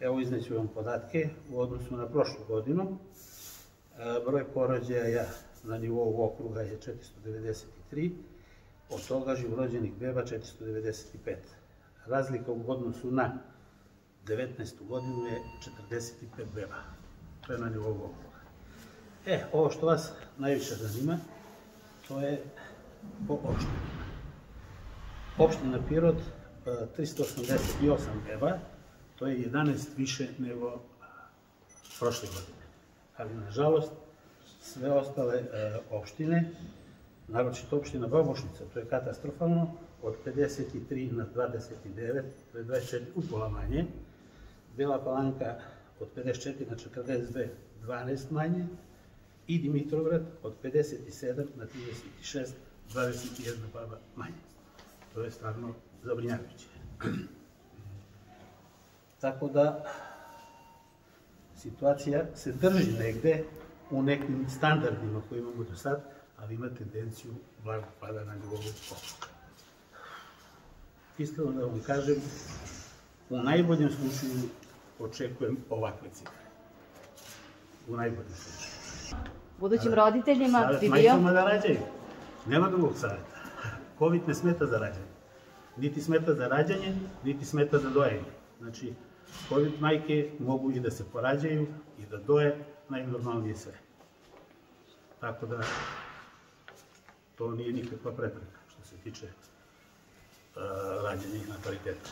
Evo izneću vam podatke u odnosu na prošlu godinu. E, broj porođaja na nivou okruga je 493, od toga živorođenih beba 495. Razlika u odnosu na 19. godinu je 45 beba. To je na nivou okruga. E, ovo što vas najviše zanima, to je po opštinama. Opština Pirot, 388 beba, Тоа е 11 више него прошле години. Али, на жалост, све остале е, обштине, нарочито обштина Бабошница, тоа е катастрофално, од 53 на 29, тоа е 24, упола мање, Бела Паланка од 54 на 42, 12 мање, и Димитровград од 57 на 36, 21 баба мање. Тоа е стварно забринјавајќе. Tako da, situacija se drži negde u nekim standardima koje imamo do sad, ali ima tendenciju blagog pada na nivou okruga. Iskreno da vam kažem, u najboljem slučaju očekujem ovakve cifre. U najboljem slučaju. Budućim roditeljima bi bio... majkama da rađaju. Nema drugog saveta. COVID ne smeta za rađanje. Niti smeta za rađanje, niti smeta za dojenje. Znači, COVID majke mogu i da se porađaju i da doje najnormalnije sve. Tako da, to nije nikakva prepreka što se tiče uh, rađanja i nataliteta.